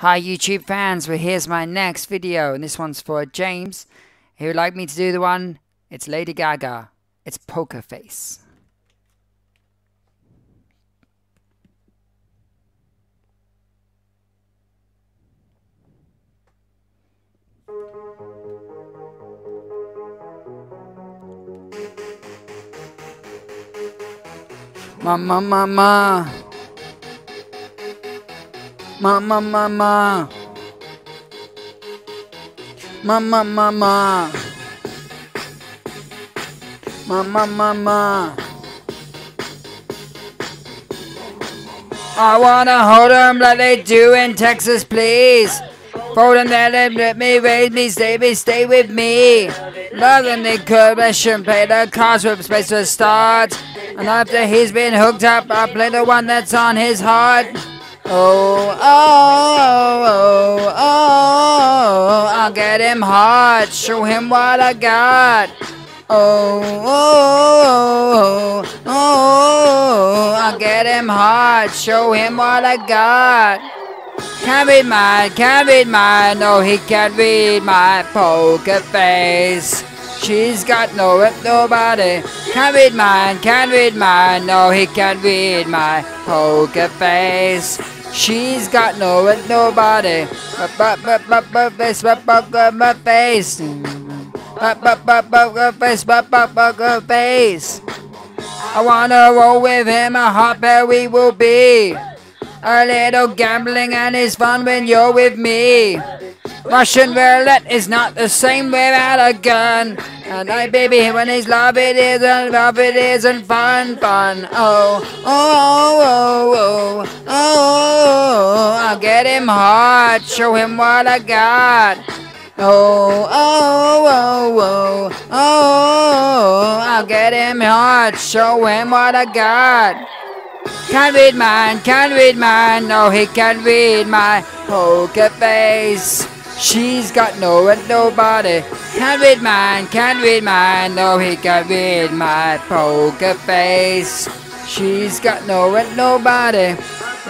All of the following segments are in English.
Hi YouTube fans, well here's my next video and this one's for James He would like me to do the one, it's Lady Gaga, it's Poker Face. Mama, mama. Mama, mama. Mama, mama. Mama, mama. I wanna hold hold 'em like they do in Texas, please. Fold 'em there and let me raise me, stay me, stay with me. Love and the commission, play the cards with space to start. And after he's been hooked up, I play the one that's on his heart. Oh, oh, oh, oh, oh, I'll get him hard, show him what I got. Oh, oh, oh, oh, oh I'll get him hard, show him what I got. Can't read mine, can't read mine, no he can't read my poker face. She's got no rep, nobody. Can't read mine, can't read mine, no he can't read my poker face. She's got no rep, nobody. But but but but face, but but my face. But but but but face, but but but face. I wanna roll with him, a hot pair we will be. A little gambling and it's fun when you're with me. Russian roulette is not the same without a gun. And I, baby, when he's love, it isn't love, it isn't fun, fun. Oh, oh, oh, oh, oh, oh, oh. I'll get him hard, show him what I got. Oh, oh, oh, oh, oh, I'll get him hard, show him what I got. Can't read mine, can't read mine, no, he can't read my poker face. She's got no nobody. Can't read mine, can't read mine. No, he can't read my poker face. She's got no nobody.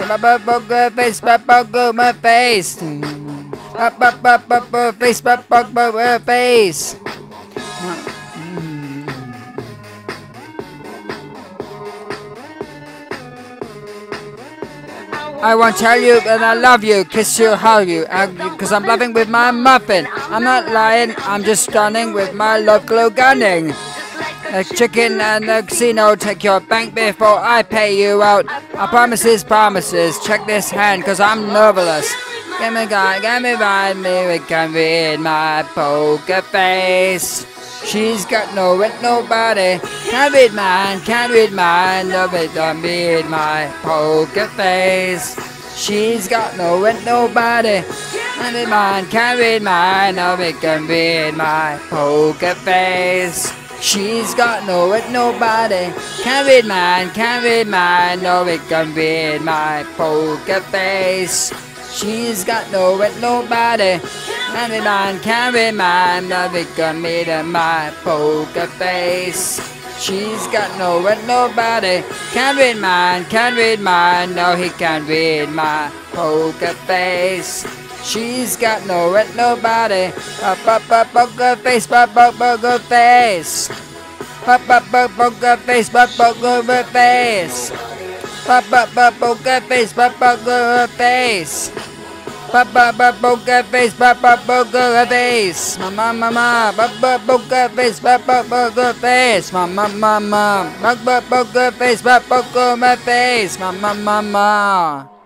My poker face, my poker face. My face, my poker face. I won't tell you that I love you, kiss you, hug you, because I'm loving with my muffin. I'm not lying, I'm just stunning with my glow gunning. The chicken and the casino take your bank before I pay you out. I promises, promises. Check this hand, cause I'm nerveless. Give me guy, give me by me, we can read my poker face. She's got no rent, nobody. Can't read mine, can't read mine. Nobody don't read my poker face. She's got no rent, nobody. Can't read mine, can't read mine. Nobody can read my poker face. She's got no rent, nobody. Can't read mine, can't read mine. Nobody can read my poker face. She's got no rent, nobody. Can't be mine, can't be mine, nothing can meet in my poker face. She's got no red, nobody. Can't read mine, can't read mine, no, he can't read my poker face. She's got no red, nobody. Up, up, poker face, up, up, poker face. Up, up, poker face, up, poker face. Up, up, poker face, up, poker face. Papa poker face, papa poker face, mama mama, papa poker face, papa poker face, mama mama, papa poker face, papa poker face, mama mama.